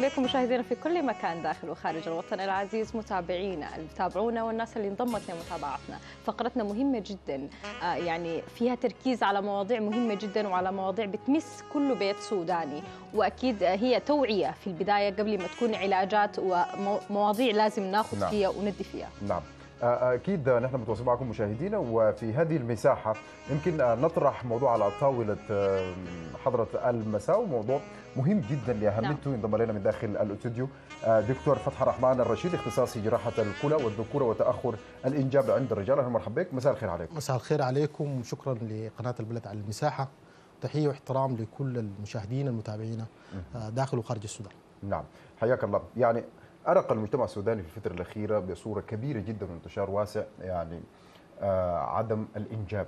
بكم مشاهدينا في كل مكان داخل وخارج الوطن العزيز متابعينا اللي بتابعونا والناس اللي انضمت لمتابعتنا. فقرتنا مهمة جدا. آه يعني فيها تركيز على مواضيع مهمة جدا وعلى مواضيع بتمس كل بيت سوداني. وأكيد هي توعية في البداية قبل ما تكون علاجات ومواضيع لازم ناخذ نعم. فيها وندي فيها. نعم. أكيد نحن متواصلين معكم مشاهدينا وفي هذه المساحة يمكن نطرح موضوع على طاولة حضرة المساء وموضوع مهم جدا لاهميته ينضم لنا من داخل الأستوديو دكتور فتح الرحمن الرشيد اختصاصي جراحة الكلى والذكورة وتأخر الإنجاب عند الرجال. أهلا ومرحبا بك. مساء الخير عليكم. مساء الخير عليكم وشكرا لقناة البلد على المساحة. تحية واحترام لكل المشاهدين المتابعين داخل وخارج السودان. نعم. حياك الله. يعني أرق المجتمع السوداني في الفترة الأخيرة بصورة كبيرة جدا وانتشار واسع يعني آه عدم الإنجاب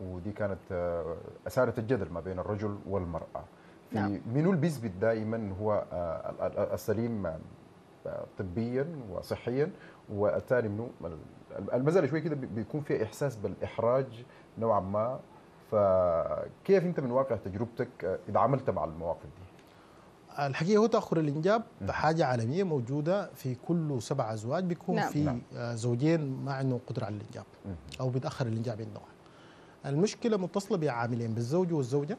ودي كانت آه أثارت الجدل ما بين الرجل والمرأة في نعم. منو اللي بيثبت دائما هو آه السليم طبيا وصحيا والثاني منو المسألة شوي كده بيكون فيها إحساس بالإحراج نوعا ما فكيف أنت من واقع تجربتك إذا عملت مع المواقف دي؟ الحقيقة هو تأخر الإنجاب حاجة عالمية موجودة في كل سبع أزواج بيكون نعم. في نعم. زوجين ما عندهم قدرة على الإنجاب. أو بيتأخر الإنجاب عندهم المشكلة متصلة بعاملين بالزوج والزوجة.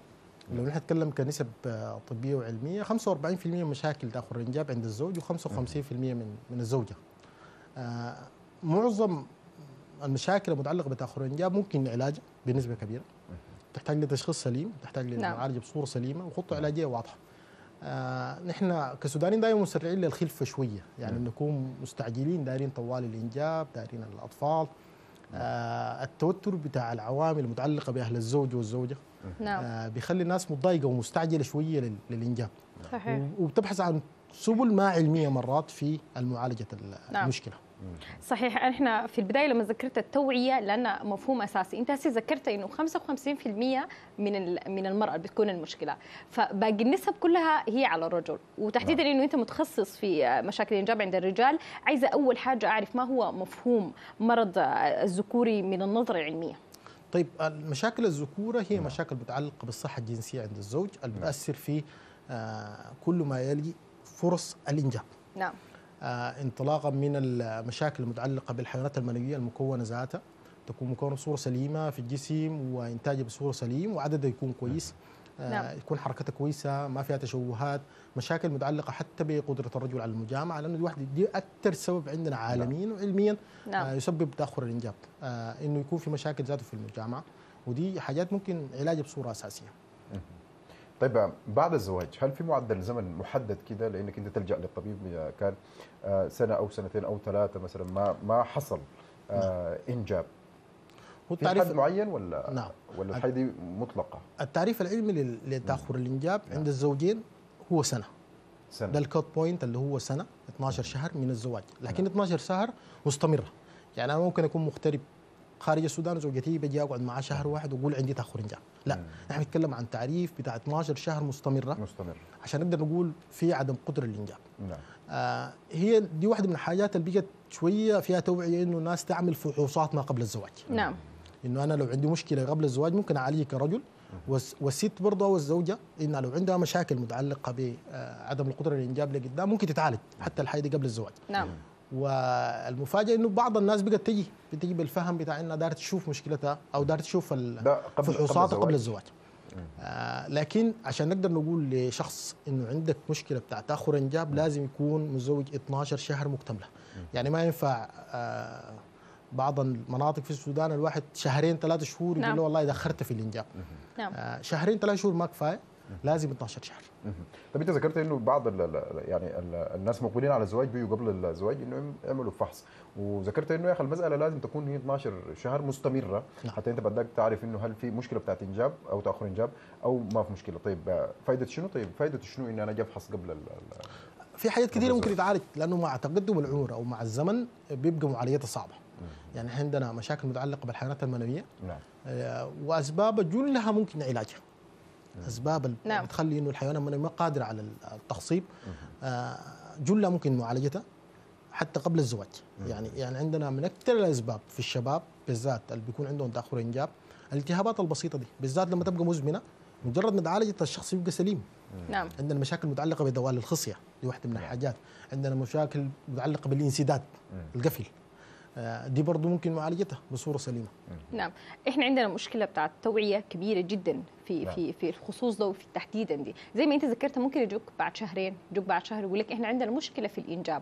لو نحن نتكلم كنسب طبية وعلمية 45% من مشاكل تأخر الإنجاب عند الزوج و55% من من الزوجة. آه معظم المشاكل المتعلقة بتأخر الإنجاب ممكن علاجها بنسبة كبيرة. تحتاج لتشخيص سليم تحتاج للمعالجة بصورة سليمة وخطه علاجية واضحة. آه نحن كسودانيين دائما مسرعين للخلفه شوية. يعني نكون مستعجلين دايرين طوال الإنجاب دايرين الأطفال. آه التوتر بتاع العوامل المتعلقة بأهل الزوج والزوجة نعم. آه بيخلي الناس متضايقة ومستعجلة شوية لل- للإنجاب. صحيح. وبتبحث عن سبل ما علمية مرات في معالجه نعم. صحيح إحنا في البداية لما ذكرت التوعية لأن مفهوم أساسي. أنت هسه ذكرت إنه 55% من ال- من المرأة بتكون المشكلة. فباقي النسب كلها هي على الرجل. وتحديدا إنه أنت متخصص في مشاكل الإنجاب عند الرجال عايزة أول حاجة أعرف ما هو مفهوم مرض الذكوري من النظره العلمية؟ طيب المشاكل الذكورة هي مشاكل متعلقة بالصحة الجنسية عند الزوج اللي بتأثر في آه كل ما يلي فرص الإنجاب. نعم. انطلاقا من المشاكل المتعلقة بالحيوانات المنويه المكونة ذاتها. تكون مكونة بصوره سليمة في الجسم وإنتاجها بصورة سليم وعددها يكون كويس. آه نعم. يكون حركتها كويسة ما فيها تشوهات مشاكل متعلقة حتى بقدرة الرجل على المجامعة لأنه دي واحدة دي أكثر سبب عندنا عالميا وعلميا نعم. آه يسبب تأخر الإنجاب. آه إنه يكون في مشاكل ذاته في المجامعة ودي حاجات ممكن علاجها بصورة أساسية. طيب بعد الزواج هل في معدل زمن محدد كده لأنك أنت تلجأ للطبيب؟ كان آه، سنة أو سنتين أو ثلاثة مثلا ما ما حصل آه، إنجاب. هو في حد التعريف معين ولا نعم. ولا الحاجة دي مطلقة؟ التعريف العلمي لتأخر الإنجاب عند الزوجين هو سنة. سنة. ده الكوت بوينت اللي هو سنة 12 شهر من الزواج. لكن 12 شهر مستمرة. يعني أنا ممكن أكون مغترب خارج السودان وزوجتي بجي اقعد معاه شهر واحد واقول عندي تأخر إنجاب. لا نحن نتكلم عن تعريف بتاع 12 شهر مستمرة. مستمر. عشان نقدر نقول في عدم قدره للانجاب نعم. آه هي دي واحدة من الحاجات اللي بقت شوية فيها توعية إنه الناس تعمل فحوصات ما قبل الزواج. نعم. إنه أنا لو عندي مشكلة قبل الزواج ممكن أعالجها كرجل والس- والست برضه أو الزوجة إنها لو عندها مشاكل متعلقة بعدم القدرة للانجاب لقدام ممكن تتعالج حتى الحاجة دي قبل الزواج. نعم. والمفاجأة إنه بعض الناس بقت تجي بتجي بالفهم بتاع إنها دايره تشوف مشكلتها أو دايره تشوف فحوصاتها قبل. الزواج. آه لكن عشان نقدر نقول لشخص إنه عندك مشكلة بتاع تاخر إنجاب لازم يكون متزوج 12 شهر مكتملة. يعني ما ينفع آه بعض المناطق في السودان الواحد شهرين ثلاثة شهور يقول نعم. له والله دخرت في الإنجاب. نعم. آه شهرين ثلاثة شهور ما كفاية. لازم 12 شهر. طب انت ذكرت انه بعض ال ال- يعني ال- الناس مقبلين على الزواج بيجوا قبل الزواج انه يعملوا فحص. وذكرت انه يا أخي المسألة لازم تكون هي 12 شهر مستمرة نعم. حتى انت بدك تعرف انه هل في مشكلة بتاعت إنجاب أو تأخر إنجاب أو ما في مشكلة. طيب فائده شنو؟ طيب فائده شنو ان أنا أجي أفحص قبل في حاجات كثيره ممكن. يتعالج لأنه مع تقدم العمر أو مع الزمن بيبقى معالجتها صعبة. يعني عندنا مشاكل متعلقة بالحيوانات المنوية. نعم. آه، وأسباب جلها ممكن علاجها. أسباب اللي نعم. بتخلي إنه الحيوان المنوي ما قادر على التخصيب. آه، جلها ممكن معالجتها حتى قبل الزواج. يعني يعني عندنا من أكثر الأسباب في الشباب بالذات اللي بيكون عندهم تأخر إنجاب الالتهابات البسيطة دي. بالذات لما تبقى مزمنة مجرد ما تعالجت الشخص يبقى سليم. نعم. عندنا مشاكل متعلقة بدوال الخصية دي واحدة من الحاجات. عندنا مشاكل متعلقة بالانسداد القفل. دي برضو ممكن معالجتها بصورة سليمة. نعم. إحنا عندنا مشكلة بتاعت توعيه كبيرة جدا في نعم. في في الخصوص ده وفي تحديدا دي. زي ما أنت ذكرت ممكن يجوك بعد شهرين يجوك بعد شهر يقول لك إحنا عندنا مشكلة في الإنجاب.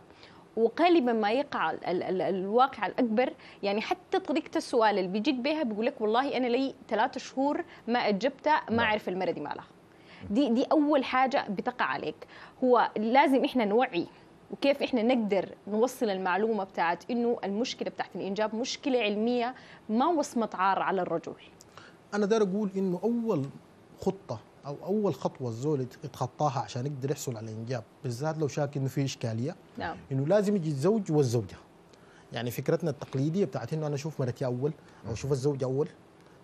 وغالبا ما يقع ال ال ال الواقع الأكبر يعني حتى طريقة السؤال اللي بيجيك بها بيقول لك والله أنا لي ثلاثة شهور ما اجبتها ما نعم. أعرف المرض مالها دي دي أول حاجة بتقع عليك. هو لازم إحنا نوعي وكيف إحنا نقدر نوصل المعلومة بتاعت إنه المشكلة بتاعت الإنجاب مشكلة علمية ما وصمه عار على الرجل. أنا داير أقول إنه أول خطة أو أول خطوة الزول يتخطاها عشان يقدر يحصل على الإنجاب بالذات لو شاك إنه في إشكالية نعم. إنه لازم يجي الزوج والزوجة. يعني فكرتنا التقليدية بتاعت إنه أنا أشوف مرتي أول أو أشوف الزوج أول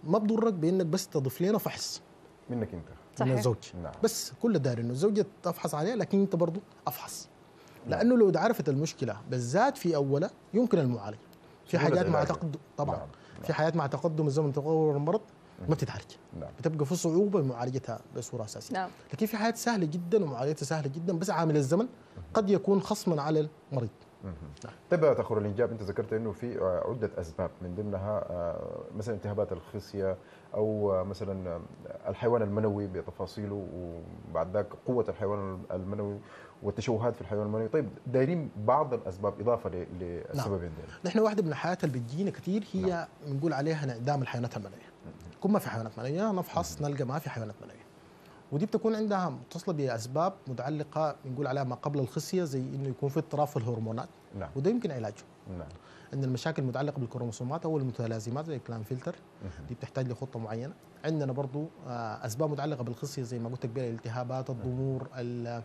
ما بضرك بإنك بس تضيف لنا فحص. منك أنت. من صحيح. الزوج. نعم. بس كل داير إنه الزوجة تفحص عليها لكن أنت برضه أفحص. لأنه لو عرفت المشكلة بالذات في اولها يمكن المعالجه في حاجات مع. تقدم طبعا. نعم. في حاجات مع تقدم الزمن تطور المرض ما بتتعالج نعم. بتبقى في صعوبة بمعالجتها بصورة أساسية. نعم. لكن في حاجات سهلة جدا ومعالجتها سهلة جدا بس عامل الزمن قد يكون خصما على المريض. طيب تاخر الانجاب أنت ذكرت إنه في آه، عدة أسباب من ضمنها آه، مثلا التهابات الخصيه أو آه، مثلا الحيوان المنوي بتفاصيله وبعد ذاك قوة الحيوان المنوي والتشوهات في الحيوان المنوي. طيب دايرين بعض الأسباب إضافة للسببين دول نحن واحدة من الحالات اللي بتجينا كثير هي بنقول عليها انعدام الحيوانات المنوية. كل ما في حيوانات منوية نفحص نلقى ما في حيوانات منوية. ودي بتكون عندها متصلة بأسباب متعلقة بنقول عليها ما قبل الخصيه زي إنه يكون في اضطراب في الهرمونات. نعم. وده يمكن علاجه. نعم. عندنا المشاكل المتعلقة بالكروموسومات أو المتلازمات زي كلاينفلتر دي بتحتاج لخطة معينة. عندنا برضو آه، أسباب متعلقة بالخصيه زي ما قلت لك الالتهابات الضمور ال-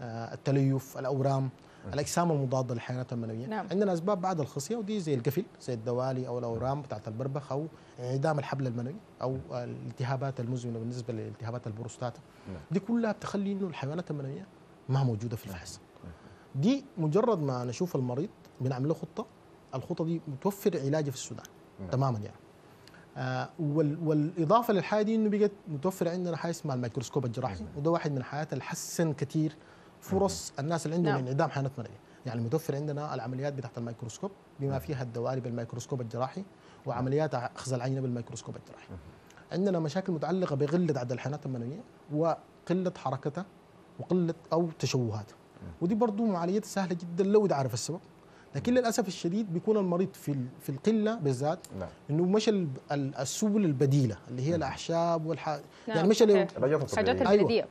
آه، التليف الأورام. الأجسام المضادة للحيوانات المنوية. نعم. عندنا أسباب بعد الخصية ودي زي القفل زي الدوالي أو الأورام بتاعت البربخ أو انعدام الحبل المنوي أو الالتهابات المزمنة بالنسبة لالتهابات البروستاتا. نعم. دي كلها بتخلي إنه الحيوانات المنوية ما موجودة في الفحص دي مجرد ما نشوف المريض بنعمل له خطة الخطة دي متوفر علاجها في السودان نعم. تماما يعني. آه وال والإضافة للحاجه دي إنه بقت متوفر عندنا حاجة اسمها الميكروسكوب الجراحي وده واحد من الحاجات اللي حسن كثير فرص الناس اللي عندهم نعم. انعدام حيوانات منويه يعني متوفر عندنا العمليات بتاعت الميكروسكوب بما فيها الدوالي بالميكروسكوب الجراحي وعمليات أخذ العينة بالميكروسكوب الجراحي. عندنا مشاكل متعلقة بقلة عدد الحيوانات المنويه وقلة حركتها وقلة أو تشوهات ودي برضو معالجتها سهلة جدا لو عارف السبب. لكن للأسف الشديد بيكون المريض في في القلة بالذات نعم. إنه مشى ال- ال- السبل البديلة اللي هي الاعشاب والح نعم، يعني مشى ل- صحيح. العلاجات حاجات الطبيعيه أيوة.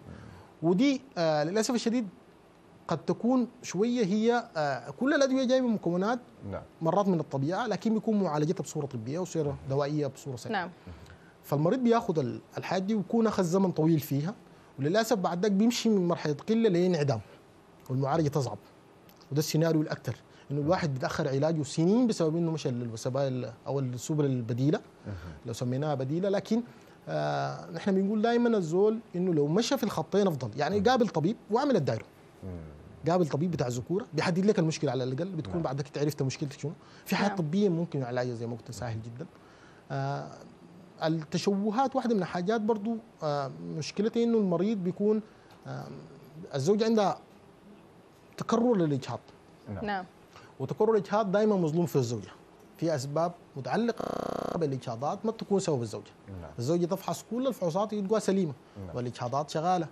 ودي آه للأسف الشديد قد تكون شوية هي آه كل الأدوية جاية من مكونات نعم. مرات من الطبيعة لكن بيكون معالجتها بصورة طبية وصوره دوائية بصورة سريعه نعم. فالمريض بياخذ ال- الحاجة دي ويكون أخذ زمن طويل فيها وللأسف بعد ذاك بيمشي من مرحلة قلة لانعدام والمعالجة تصعب. وده السيناريو الأكثر إنه الواحد بيتأخر علاجه سنين بسبب إنه مشى للوسائل أو السبل البديلة لو سميناها بديلة لكن آه نحن بنقول دائما الزول إنه لو مشى في الخطين أفضل يعني قابل طبيب واعمل الدايرة. قابل طبيب بتاع ذكورة بيحدد لك المشكلة على الأقل بتكون نعم. بعد ذاك عرفت مشكلتك شنو. في حاجات نعم. طبية ممكن علاجها زي ما قلت سهل جدا. آه التشوهات واحدة من الحاجات برضو آه مشكلتها إنه المريض بيكون آه الزوجه عندها تكرر للإجهاض. نعم. وتكرر الإجهاض دائما مظلوم في الزوجة. في أسباب متعلقة بالإجهاضات ما تكون سبب الزوجة. نعم. الزوجة تفحص كل الفحوصات يلقاها سليمة. نعم. والإجهاضات شغالة.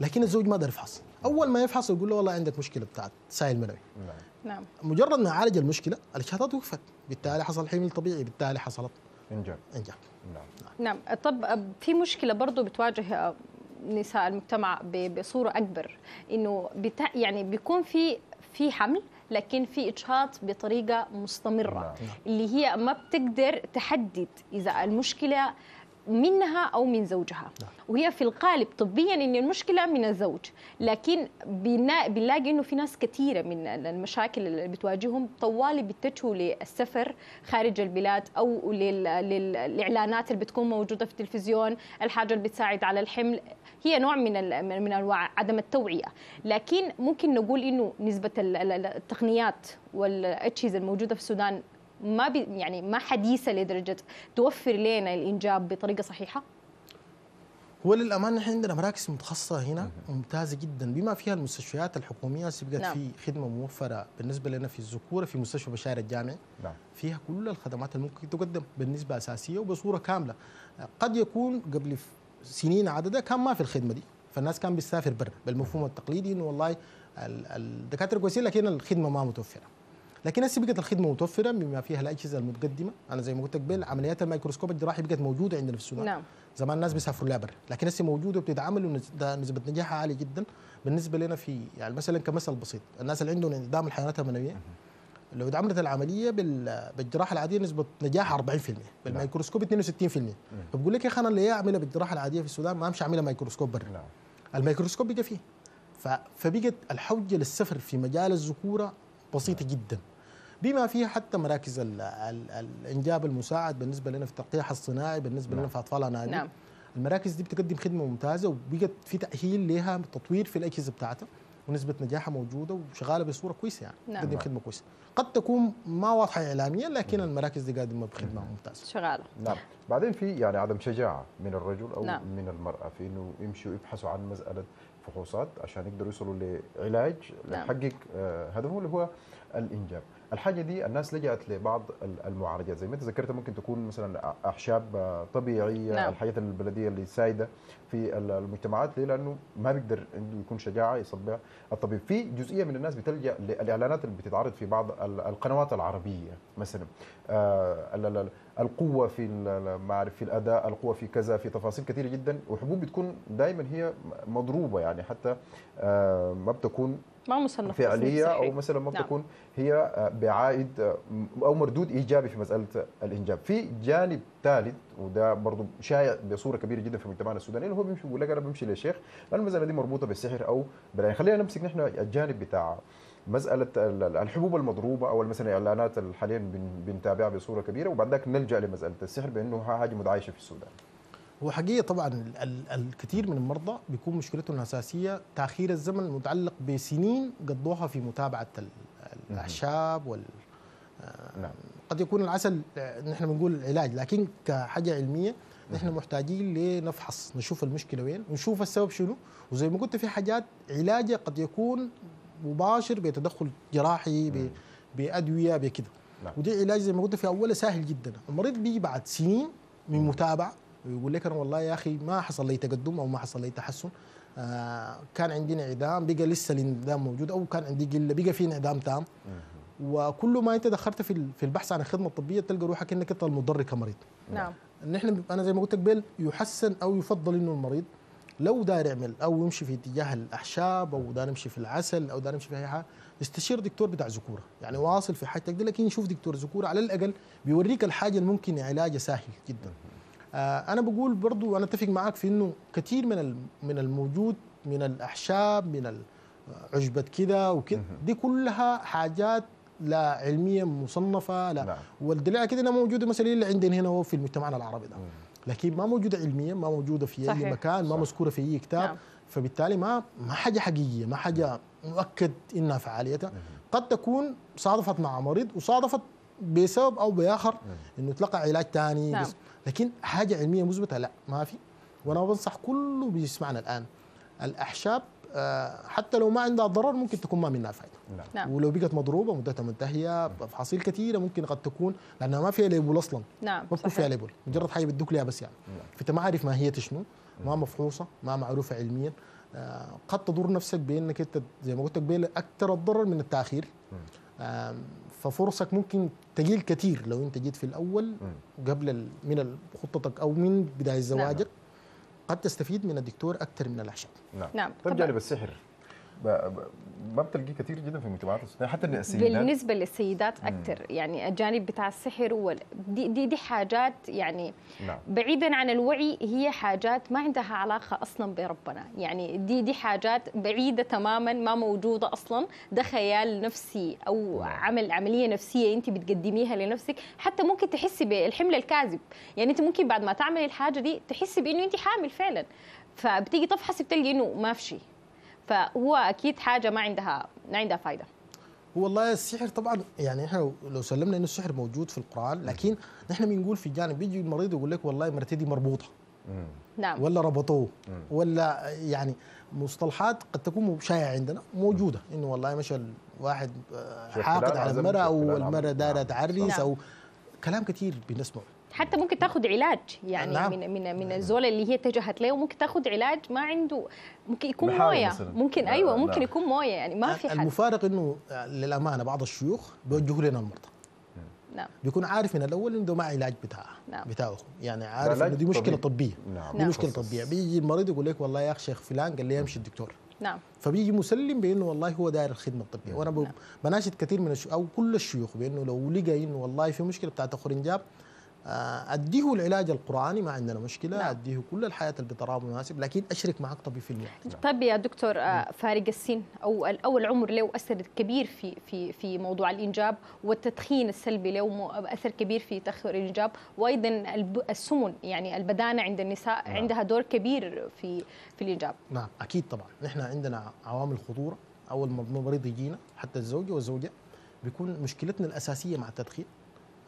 لكن الزوج ما دار يفحص. أول ما يفحص يقول له والله عندك مشكلة بتاعت سائل منوي نعم. نعم. مجرد ما عالج المشكلة الاجهاضات وقفت بالتالي حصل حمل طبيعي بالتالي حصلت. انجاب انجاب نعم. نعم. طب في مشكلة برضو بتواجه نساء المجتمع ب- بصورة أكبر. إنه بتا يعني بيكون في في حمل لكن في إجهاض بطريقة مستمرة. نعم. اللي هي ما بتقدر تحدد إذا المشكلة منها أو من زوجها. نعم. وهي في الغالب طبيا إن المشكلة من الزوج. لكن بنلاقي إنه في ناس كثيرة من المشاكل اللي بتواجههم طوالي بيتجهوا للسفر خارج البلاد أو لل- لل- للإعلانات اللي بتكون موجودة في التلفزيون الحاجة اللي بتساعد على الحمل. هي نوع من من أنواع عدم التوعية. لكن ممكن نقول إنه نسبة ال- ال- التقنيات والاجهزه الموجودة في السودان ما بي يعني ما حديثة لدرجة توفر لنا الإنجاب بطريقة صحيحة؟ هو للأمانة نحن عندنا مراكز متخصصة هنا ممتازة جدا بما فيها المستشفيات الحكومية هسه بقت نعم. في خدمة موفرة بالنسبة لنا في الذكورة في مستشفى بشار الجامعي نعم. فيها كل الخدمات اللي ممكن تقدم بالنسبة أساسية وبصورة كاملة. قد يكون قبل سنين عددة كان ما في الخدمة دي. فالناس كان بتسافر برا بالمفهوم التقليدي إنه والله ال- الدكاترة كويسين لكن الخدمة ما متوفرة. لكن هسه بقت الخدمة متوفرة بما فيها الأجهزة المتقدمة. أنا زي ما قلت قبل عمليات الميكروسكوب الجراحي بقت موجودة عندنا في السودان نعم. زمان الناس بيسافروا لها برا لكن هسه موجودة وبتتعامل ونسبه نجاحها عالية جدا. بالنسبة لنا في يعني مثلا كمثل بسيط الناس اللي عندهم انعدام الحيوانات المنوية لو اتعملت العملية بال- بالجراحة العادية نسبة نجاح 40% بالميكروسكوب 62% فبقول لك يا أخي أنا اللي اعملها بالجراحة العادية في السودان ما امشي أعملها ميكروسكوب برا. نعم. الميكروسكوب بقى فيه. فبقت الحوجة للسفر في مجال الذكورة بسيطة جدا. بما فيها حتى مراكز ال ال الإنجاب المساعد بالنسبة لنا في التلقيح الصناعي بالنسبة لنا في أطفال انابيب نعم. المراكز دي بتقدم خدمة ممتازة وبقت في تأهيل لها تطوير في الأجهزة بتاعتها ونسبة نجاحها موجودة وشغالة بصورة كويسة يعني. نعم. تقدم خدمة كويسة. قد تكون ما واضحة اعلاميا لكن المراكز دي قادمة بخدمة ممتازة. شغالة. نعم. بعدين في يعني عدم شجاعة من الرجل أو نعم. من المرأة في إنه يمشوا يبحثوا عن مسألة فحوصات عشان يقدروا يوصلوا لعلاج نعم. يحقق آه، هدفه اللي هو الإنجاب. الحاجة دي الناس لجأت لبعض ال- المعالجات. زي ما انت ذكرت ممكن تكون مثلا أعشاب طبيعية نعم. الحاجات البلدية اللي سايدة في ال- المجتمعات. ليه؟ لأنه ما بيقدر عنده يكون شجاعة يصبع الطبيب. في جزئية من الناس بتلجأ للاعلانات اللي بتتعرض في بعض ال- القنوات العربية مثلا آه، ال- ال- القوة في ما أعرف في الأداء القوة في كذا في تفاصيل كثيرة جدا. وحبوب بتكون دائما هي مضروبة يعني حتى آه، ما بتكون ما مصنف فعلية أو. مثلا ما نعم. بتكون هي آه، بعائد آه، أو مردود إيجابي في مسألة الإنجاب في جانب ثالث وده برضه شائع بصورة كبيرة جدا في مجتمعنا السوداني اللي هو بيمشي بيقول لك أنا بمشي للشيخ لأن المسألة دي مربوطة بالسحر أو بالعين خلينا نمسك نحن الجانب بتاع مسألة ال- ال- الحبوب المضروبة أو مثلا الاعلانات اللي حاليا بن- بنتابعها بصورة كبيرة وبعد ذاك نلجأ لمسألة السحر بأنه حاجة متعايشة في السودان هو حقيقة طبعا ال- ال- الكثير من المرضى بيكون مشكلتهم الأساسية تأخير الزمن المتعلق بسنين قضوها في متابعة ال- الأعشاب وال نعم. قد يكون العسل آه، نحن بنقول علاج لكن كحاجة علمية نحن محتاجين لنفحص نشوف المشكلة وين ونشوف السبب شنو. وزي ما قلت في حاجات علاجها قد يكون مباشر بتدخل جراحي ب- بأدوية بكده نعم. ودي علاج زي ما قلت في أوله سهل جدا. المريض بيجي بعد سنين من متابعة ويقول لك أنا والله يا أخي ما حصل لي تقدم أو ما حصل لي تحسن. آه كان عندي انعدام بقى لسه الانعدام موجود أو كان عندي قلة بقى في انعدام تام. وكل ما أنت دخلت في ال- في البحث عن الخدمة الطبية تلقى روحك إنك أنت المضر كمريض. نعم. نحن أنا زي ما قلت قبل يحسن أو يفضل إنه المريض. لو داير يعمل أو يمشي في اتجاه الاعشاب أو داير يمشي في العسل أو داير يمشي في أي حاجة يستشير دكتور بتاع ذكورة. يعني واصل في حاجتك دي لكن يشوف دكتور ذكورة على الأقل بيوريك الحاجة اللي ممكن علاجها سهل جدا. أنا بقول برضو وأنا أتفق معك في إنه كثير من ال- من الموجود من الاعشاب من عشبة كده وكده دي كلها حاجات لا علميا مصنفة لا نعم. والدليل على كده انها موجودة مثلا اللي عندنا هنا هو في مجتمعنا العربي ده لكن ما موجودة علميا ما موجودة في صحيح. اي مكان ما صح. مذكورة في أي كتاب نعم. فبالتالي ما ما حاجة حقيقية ما حاجة مؤكد إنها فعاليتها قد تكون صادفت مع مريض وصادفت بسبب أو بآخر إنه تلقى علاج ثاني نعم. لكن حاجة علمية مثبتة لا ما في. وأنا بنصح كله بيسمعنا الآن. الاعشاب آه، حتى لو ما عندها ضرر ممكن تكون ما منها فائده نعم. نعم. ولو بقت مضروبة مدتها منتهية بتفاصيل كثيرة ممكن قد تكون لأنها ما فيها label أصلا. نعم ما بكون فيها. label مجرد حاجة بتدوك لها بس يعني. فأنت ما عارف ما هي شنو ما مفحوصة ما معروفة علميا. آه، قد تضر نفسك بإنك أنت زي ما قلت قبل أكثر الضرر من التأخير. ففرصك ممكن تقيل كثير لو انت جيت في الأول قبل من خطتك أو من بداية زواجك قد تستفيد من الدكتور أكثر من الأعشاب. نعم. نعم. طيب طبعاً. جانب السحر. ما بتلقيه كثير جدا في المجتمعات السودانيه حتى السيدات. بالنسبة للسيدات أكثر يعني الجانب بتاع السحر وال... دي, دي دي حاجات يعني نعم. بعيدا عن الوعي هي حاجات ما عندها علاقة أصلا بربنا. يعني دي دي حاجات بعيدة تماما ما موجودة أصلا. ده خيال نفسي أو نعم. عمل عملية نفسية أنت بتقدميها لنفسك. حتى ممكن تحسي بالحمل الكاذب. يعني أنت ممكن بعد ما تعملي الحاجة دي تحسي بإنه أنت حامل فعلا. فبتيجي تفحصي بتلقي إنه ما في شيء. فهو أكيد حاجة ما عندها ما عندها فايدة. والله السحر طبعا يعني إحنا لو- سلمنا إنه السحر موجود في القرآن لكن نحن بنقول في جانب بيجي المريض يقول لك والله مرتي دي مربوطة. نعم. ولا ربطوه. ولا يعني مصطلحات قد تكون شائعة عندنا موجودة. إنه والله مشى الواحد آه، حاقد على المرأة أو المراه. دايره. تعرس نعم. أو كلام كثير بنسمعه. حتى ممكن تاخذ علاج يعني نعم. من من من الزول اللي هي اتجهت له ممكن تاخذ علاج ما عنده ممكن يكون موية مثلاً. ممكن لا، أيوه لا. ممكن يكون موية يعني ما في حل المفارق إنه للأمانة بعض الشيوخ بيوجهوا لنا المرضى نعم بيكون عارف من الأول إنه ما علاج بتاعها نعم. بتاعه يعني عارف إنه دي مشكلة طبيعي. طبية نعم. دي نعم. مشكلة. طبيه بيجي المريض يقول لك والله يا أخي شيخ فلان قال لي يمشي الدكتور نعم فبيجي مسلم بإنه والله هو داير الخدمة الطبية وأنا ب- بناشد كثير من الش... أو كل الشيوخ بإنه لو لقى إنه والله في مشكلة بتاعت الخرنجاب أديه العلاج القراني ما عندنا مشكلة. نعم. أديه كل الحياة اللي مناسب. لكن أشرك معك طبيب في الموضوع طيب يا دكتور آه، فارق السن أو أو العمر له أثر كبير في في في موضوع الإنجاب والتدخين السلبي له أثر كبير في تاخر الإنجاب. وأيضا السمن يعني البدانة عند النساء نعم. عندها دور كبير في في الإنجاب. نعم أكيد طبعا. نحن عندنا عوامل خطورة. أول ما المريض يجينا حتى الزوجة والزوجة بيكون مشكلتنا الأساسية مع التدخين.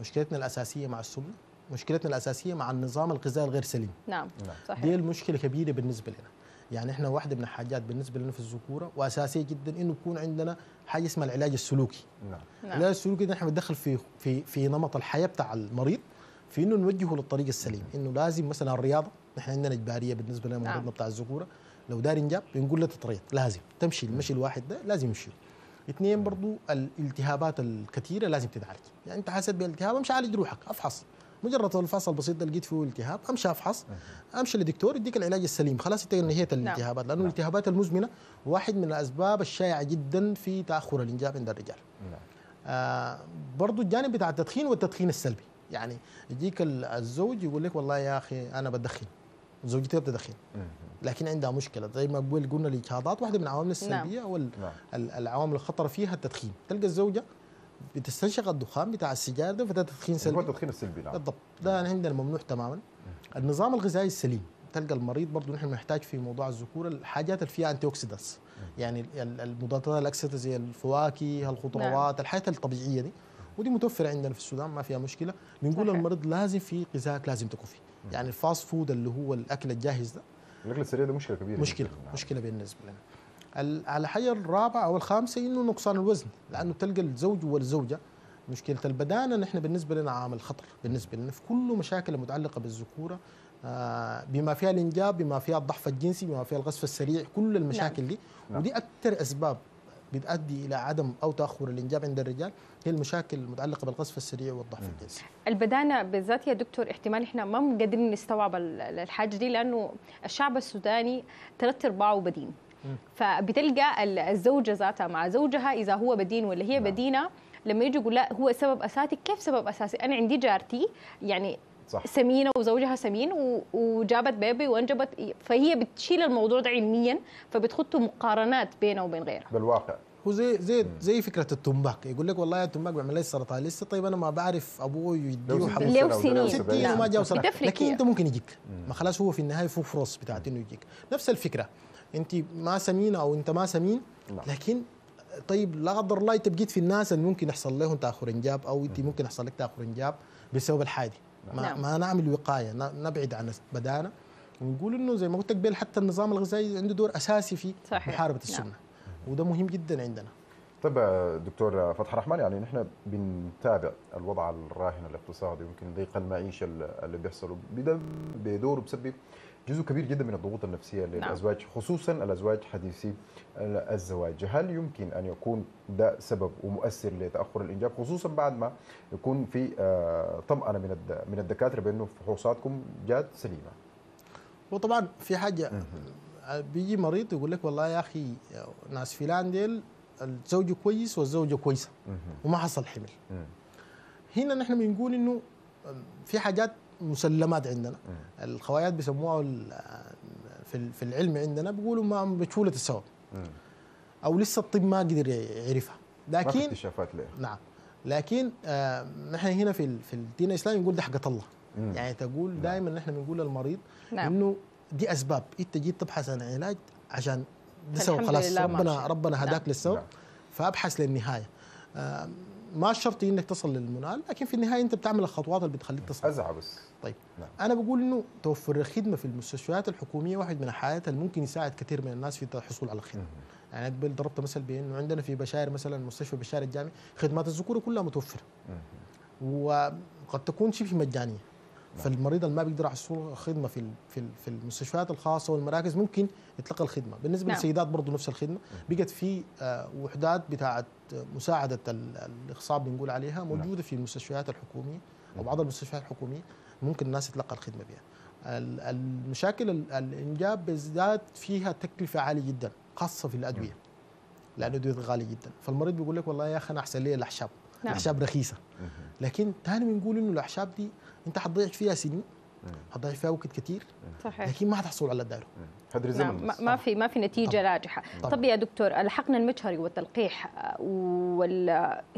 مشكلتنا الأساسية مع السمنه مشكلتنا الأساسية مع النظام الغذائي الغير سليم. نعم نعم. صحيح. دي المشكلة كبيرة بالنسبة لنا. يعني إحنا واحدة من الحاجات بالنسبة لنا في الذكورة وأساسية جدا إنه يكون عندنا حاجة اسمها العلاج السلوكي. نعم. نعم. العلاج السلوكي ده إحنا بندخل في في في نمط الحياة بتاع المريض في إنه نوجهه للطريق السليم. إنه لازم مثلا الرياضة نحن عندنا إجبارية بالنسبة لنا نعم. بتاع الذكورة. لو دار انجاب بنقول له تتريض لازم. تمشي المشي الواحد ده لازم يمشي اثنين برضو الالتهابات الكثيرة لازم تتعالج يعني انت حاسس بالالتهاب امشي عالج روحك افحص. مجرد الفحص البسيط ده لقيت فيه التهاب امشي افحص. امشي لدكتور يديك العلاج السليم. خلاص انت نهيت الالتهابات لأنه الالتهابات المزمنة واحد من الأسباب الشائعة جدا في تأخر الإنجاب عند الرجال. نعم. آه برضو الجانب بتاع التدخين والتدخين السلبي. يعني يجيك ال- الزوج يقول لك والله يا أخي أنا بدخن. زوجتي بتدخن. لكن عندها مشكلة. زي ما قلنا الإجهاضات واحدة من العوامل السلبية أو ال- نعم. ال- العوامل الخطره فيها التدخين. تلقى الزوجة بتستنشق الدخان بتاع السيجارة ده فده تدخين هو سلبي. التدخين السلبي نعم. بالضبط. ده عندنا ممنوع تماما. النظام الغذائي السليم. تلقى المريض برضه نحن محتاج في موضوع الذكورة الحاجات اللي فيها antioxidants يعني ال- المضادات الأكسدة زي الفواكه الخضروات الحياة الطبيعية دي. ودي متوفرة عندنا في السودان ما فيها مشكلة. بنقول. للمريض لازم في غذائك لازم تكون فيه. يعني ال fast food اللي هو الأكل الجاهز ده الاكل السريع ده مشكلة كبيرة مشكلة جداً. نعم. مشكلة بالنسبة لنا على الحاجة الرابعه أو الخامسه إنه نقصان الوزن لأنه تلقى الزوج والزوجة مشكلة البدانة نحن بالنسبة لنا عامل خطر بالنسبة لنا في كل مشاكل المتعلقة بالذكورة آه، بما فيها الإنجاب بما فيها الضعف الجنسي بما فيها الغصف السريع كل المشاكل دي نعم. ودي أكثر أسباب بتؤدي إلى عدم أو تأخر الإنجاب عند الرجال هي المشاكل المتعلقة بالغصف السريع والضعف الجنسي البدانه بالذات يا دكتور احتمال إحنا ما قادرين نستوعب ال- الحاجة دي لأنه الشعب السوداني ثلاث أرباعه بدين. فبتلقى ال- الزوجة ذاتها مع زوجها إذا هو بدين ولا هي نعم. بدينة لما يجي يقول لا هو سبب أساسي. كيف سبب أساسي؟ أنا عندي جارتي يعني صح. سمينة وزوجها سمين و- وجابت بيبي وانجبت فهي بتشيل الموضوع ده علميا فبتخطوا مقارنات بينه وبين غيرها. بالواقع. هو زي زي زي فكرة التمباك يقول لك والله التمباك بيعمل لي سرطان. لسه طيب أنا ما بعرف ابوه يديه ستين لو سنين. ستين وما. جاء لكن هي. أنت ممكن يجيك. ما خلاص هو في النهاية فيه فرص بتاعت إنه يجيك. نفس الفكرة. أنت ما سمينه أو أنت ما سمين نعم. لكن طيب لا قدر الله انت بقيت في الناس اللي ممكن يحصل لهم تأخر إنجاب أو أنت ممكن يحصل لك تأخر إنجاب بسبب الحادي. ما, نعم. ما نعمل وقاية ن- نبعد عن البدانه ونقول إنه زي ما قلت لك حتى النظام الغذائي عنده دور أساسي في صحيح. محاربة نعم. السمنة وده مهم جدا عندنا طيب آه، دكتور فتح الرحمن يعني نحن بنتابع الوضع الراهن الاقتصادي ويمكن ضيق المعيشة اللي بيحصل بده بدور بسبب جزء كبير جدا من الضغوط النفسية للأزواج خصوصا الأزواج حديثي الزواج هل يمكن أن يكون ده سبب ومؤثر لتأخر الإنجاب؟ خصوصا بعد ما يكون في آه، طمأنة من من الدكاترة بأنه فحوصاتكم جات سليمة. وطبعا في حاجة. بيجي مريض يقول لك والله يا أخي ناس فلان ديل الزوج كويس والزوجة كويسة وما حصل حمل. هنا نحن بنقول إنه في حاجات مسلمات عندنا الخوايات بيسموها ال- في ال- في العلم عندنا بيقولوا ما مجهوله السبب. أو لسه الطب ما قدر يعرفها ما في لكن اكتشافات ليه نعم لكن آه نحن هنا في في الدين الإسلامي نقول ده حقة الله مم. يعني تقول دائما نحن بنقول للمريض نعم. إنه دي أسباب إنت جيت تبحث عن علاج عشان ده سبب خلاص ماشي. ربنا ربنا هداك نعم. للسبب نعم. فأبحث للنهاية آه ما شرط إنك تصل للمنال لكن في النهاية أنت بتعمل الخطوات اللي بتخليك تصل. أزعة بس. طيب. نعم. أنا بقول إنه توفر الخدمة في المستشفيات الحكومية واحد من الحاجات اللي ممكن يساعد كثير من الناس في الحصول على الخدمة. يعني قبل ضربت مثل بانه عندنا في بشاير مثلا مستشفى بشاير الجامعي خدمات الذكورة كلها متوفرة. وقد تكون شبه مجانية. فالمريض اللي ما بيقدر يحصل خدمة في ال- في ال- في المستشفيات الخاصة والمراكز ممكن يتلقى الخدمة. بالنسبة نعم. للسيدات برضه نفس الخدمة. بقت في آه، وحدات بتاعه مساعدة ال- الاخصاب بنقول عليها موجودة في المستشفيات الحكومية أو بعض المستشفيات الحكومية ممكن الناس تتلقى الخدمة بها. ال- المشاكل ال- الإنجاب بالذات فيها تكلفة عالية جدا خاصة في الأدوية. لأنه الأدوية غالية جدا. فالمريض بيقول لك والله يا أخي أنا أحسن لي الاعشاب نعم. الاعشاب رخيصة. لكن ثاني بنقول إنه الاعشاب دي انت حتضيع فيها سنين حتضيع فيها وقت كثير صحيح. لكن ما حتحصل على الدائره نعم. زمن ما- بس. ما في ما في نتيجة ناجحة. طبعاً. طب يا دكتور الحقن المجهري والتلقيح آه، وال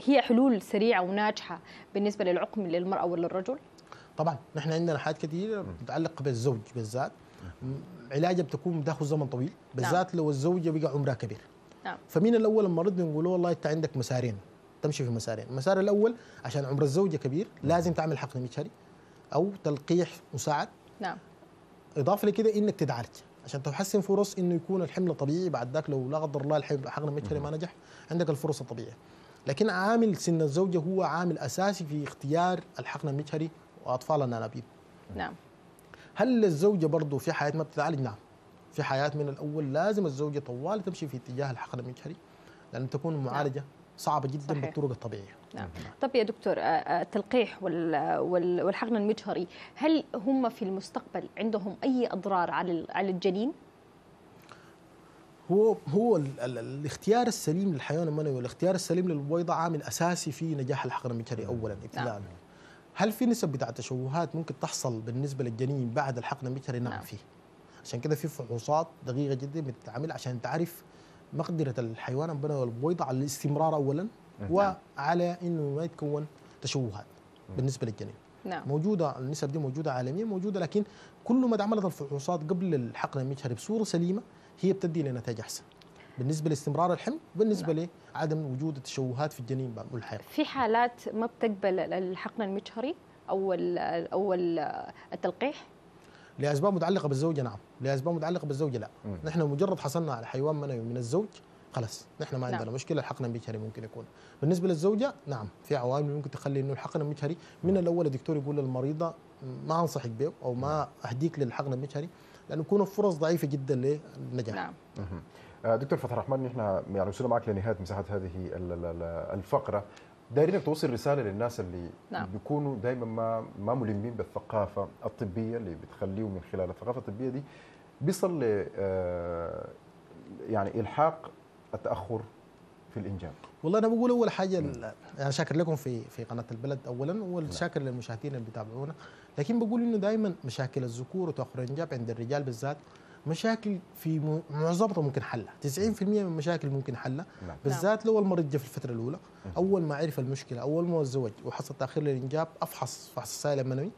هي حلول سريعة وناجحة بالنسبة للعقم للمرأة ولا الرجل طبعا. نحن عندنا حاجات كثيره متعلقه بالزوج بالذات. علاجها بتكون بتاخذ زمن طويل بالذات لو الزوجة بقى عمرها كبير. نعم. فمن الأول المريض بنقول له والله أنت عندك مسارين تمشي في مسارين. المسار الأول عشان عمر الزوجة كبير لازم تعمل حقن مجهري. أو تلقيح مساعد؟ نعم. إضافة لكده إنك تدعرج. عشان تحسن فرص إنه يكون الحمل طبيعي بعد ذاك لو لا قدر الله الحمل حقن المجهري ما نجح عندك الفرص الطبيعية. لكن عامل سن الزوجة هو عامل أساسي في اختيار الحقن المجهري وأطفال الأنابيب. نعم. هل الزوجة برضه في حياة ما بتتعالج نعم. في حياة من الأول لازم الزوجة طوال تمشي في اتجاه الحقن المجهري لأن تكون المعالجه صعبة جدا صحيح. بالطرق الطبيعية. نعم. طب يا دكتور آه، آه، التلقيح وال- وال- والحقن المجهري هل هم في المستقبل عندهم أي أضرار على على الجنين؟ هو هو ال ال الاختيار السليم للحيوان المنوي والاختيار السليم للبويضه عامل أساسي في نجاح الحقن المجهري اولا ابتداء. نعم. هل في نسب بتاع تشوهات ممكن تحصل بالنسبة للجنين بعد الحقن المجهري؟ نعم, نعم. في. عشان كده في فحوصات دقيقة جدا بتتعمل عشان تعرف مقدرة الحيوان المنوي والبويضه على الاستمرار اولا وعلى إنه ما يتكون تشوهات بالنسبة للجنين. نعم. موجودة النسب دي موجودة عالميا موجودة لكن كل ما اتعملت الفحوصات قبل الحقن المجهري بصورة سليمة هي بتدي لنتائج أحسن. بالنسبة لاستمرار الحمل وبالنسبه لعدم وجود التشوهات في الجنين والحيوان في حالات ما بتقبل الحقن المجهري أو ال أو ال التلقيح؟ لأسباب متعلقة بالزوجة نعم. لأسباب متعلقة بالزوجة لا. مم. نحن مجرد حصلنا على حيوان منوي من الزوج خلاص نحن ما نعم. عندنا مشكلة الحقن المجهري ممكن يكون بالنسبة للزوجة نعم في عوامل ممكن تخلي إنه الحقن المجهري من الأول الدكتور يقول للمريضة ما أنصحك به أو ما أهديك للحقن المجهري لأنه يكون الفرص ضعيفة جدا للنجاح نعم. آه، دكتور فتح الرحمن نحن يعني وصلنا معك لنهاية مساحة هذه ال- ال- ال- الفقرة دايرينك توصل رسالة للناس اللي نعم. بيكونوا دائما ما ما ملمين بالثقافة الطبية اللي بتخليهم من خلال الثقافة الطبية دي بيصل ل آه، يعني إلحاق التأخر في الإنجاب. والله أنا بقول أول حاجة أنا شاكر لكم في في قناة البلد اولا وشاكر للمشاهدين اللي بيتابعونا. لكن بقول إنه دائما مشاكل الذكور وتأخر الإنجاب عند الرجال بالذات مشاكل في معظمها ممكن حلها. 90% من المشاكل ممكن حلها. نعم. بالذات لو المريض جاء في الفترة الأولى أول ما عرف المشكلة أول ما تزوج وحصل تأخير للإنجاب أفحص فحص السائل المنوي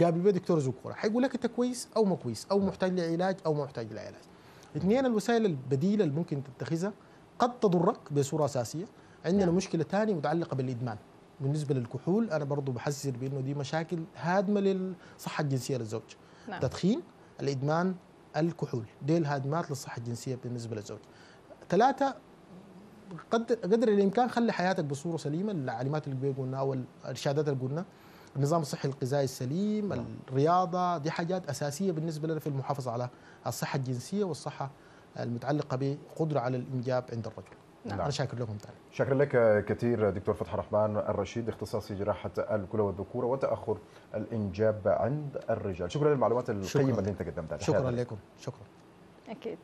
قابل به دكتور ذكورة. حيقول لك أنت كويس أو ما كويس أو محتاج لعلاج أو ما محتاج لعلاج. اثنين الوسائل البديلة اللي ممكن تتخذها قد تضرك بصورة أساسية. عندنا نعم. مشكلة ثانية متعلقة بالإدمان. بالنسبة للكحول أنا برضو بحذر بإنه دي مشاكل هادمة للصحة الجنسية للزوج. نعم. تدخين الإدمان الكحول. دي الهادمات للصحة الجنسية بالنسبة للزوج. ثلاثة قدر قدر الإمكان خلي حياتك بصورة سليمة التعليمات اللي قلنا أو الارشادات اللي قلنا. النظام الصحي الغذائي السليم الرياضة دي حاجات أساسية بالنسبة لنا في المحافظة على الصحة الجنسية والصحة المتعلقة بقدرة على الإنجاب عند الرجل. نعم. أنا شاكر لكم ثاني شكرا لك كثير دكتور فتح الرحمن الرشيد اختصاصي جراحة الكلى والذكورة وتأخر الإنجاب عند الرجال. شكرا للمعلومات القيمة. اللي أنت قدمتها. شكرا. لكم. شكرا. أكيد.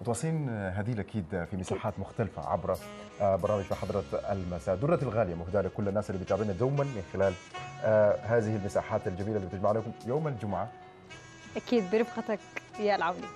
متواصلين هديل أكيد في مساحات مختلفة عبر آه، برامج حضرة المساء. درة الغالية مهداة لكل الناس اللي بيتابعونا دوما من خلال آه، هذه المساحات الجميلة اللي بتجمع لكم يوم الجمعة. أكيد. برفقتك يا العوني